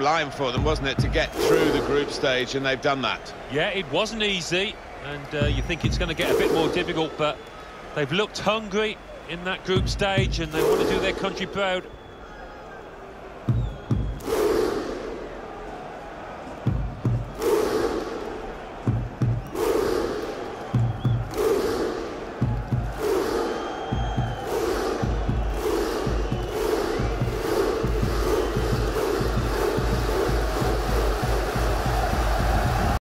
line for them, wasn't it, to get through the group stage, and they've done that. Yeah, it wasn't easy, and uh, you think it's going to get a bit more difficult, but they've looked hungry in that group stage, and they want to do their country proud.